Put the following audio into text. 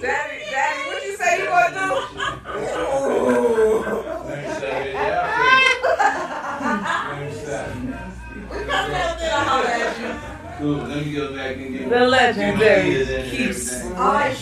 Daddy, Daddy, what you say you gonna do? Let me say. Yeah, Let me We coming out there to holler at you. Cool. Let me go back and get The legendary my ears in and keeps. All right,